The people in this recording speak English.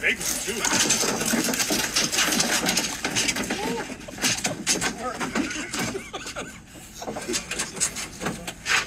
Big one, too.